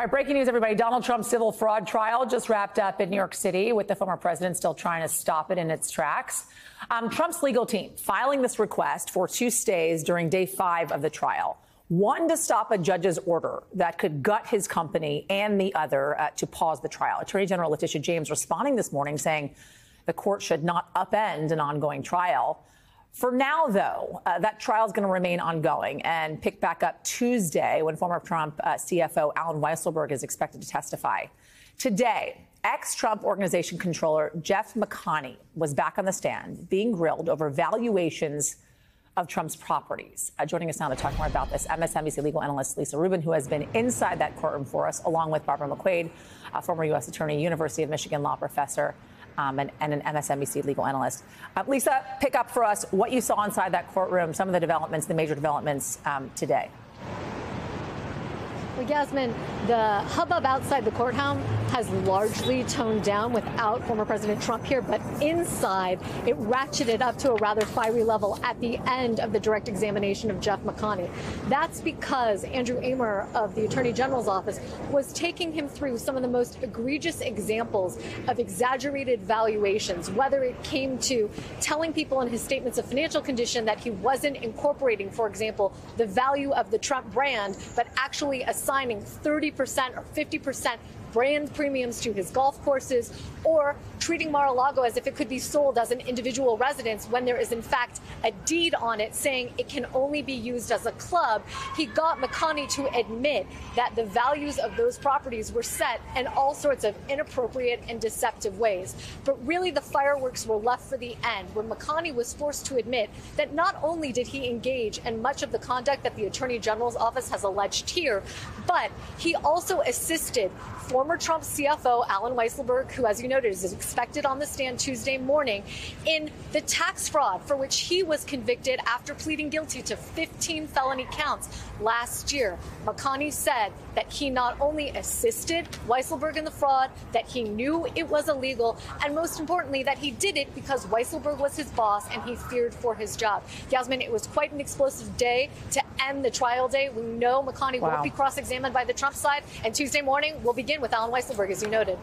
All right, breaking news, everybody. Donald Trump's civil fraud trial just wrapped up in New York City with the former president still trying to stop it in its tracks. Um, Trump's legal team filing this request for two stays during day five of the trial. One to stop a judge's order that could gut his company, and the other uh, to pause the trial. Attorney General Letitia James responding this morning saying the court should not upend an ongoing trial. For now, though, uh, that trial is going to remain ongoing and pick back up Tuesday when former Trump uh, CFO Allen Weisselberg is expected to testify. Today, ex Trump organization controller Jeff McConney was back on the stand being grilled over valuations of Trump's properties. Uh, joining us now to talk more about this, MSNBC legal analyst Lisa Rubin, who has been inside that courtroom for us, along with Barbara McQuade, a former U.S. Attorney, University of Michigan law professor um, and, and, an MSNBC legal analyst. Uh, Lisa, pick up for us what you saw inside that courtroom, some of the developments, the major developments um, today. Well, Yasmin, the hubbub outside the courthouse has largely toned down without former President Trump here, but inside it ratcheted up to a rather fiery level at the end of the direct examination of Jeff McConney. That's because Andrew Amer of the Attorney General's office was taking him through some of the most egregious examples of exaggerated valuations, whether it came to telling people in his statements of financial condition that he wasn't incorporating, for example, the value of the Trump brand, but actually assigning assigning 30% or 50% brand premiums to his golf courses, or treating Mar-a-Lago as if it could be sold as an individual residence when there is in fact a deed on it saying it can only be used as a club. He got McConney to admit that the values of those properties were set in all sorts of inappropriate and deceptive ways. But really the fireworks were left for the end when McConney was forced to admit that not only did he engage in much of the conduct that the Attorney General's office has alleged here, but he also assisted former Trump CFO Allen Weisselberg, who, as you noted, is expected on the stand Tuesday morning, in the tax fraud for which he was convicted after pleading guilty to 15 felony counts last year. McConney said that he not only assisted Weisselberg in the fraud, that he knew it was illegal, and most importantly, that he did it because Weisselberg was his boss and he feared for his job. Yasmin, it was quite an explosive day to end the trial day. We know McConney wow. won't be cross examined by the Trump side, and Tuesday morning we'll begin with Allen Weisselberg, as you noted.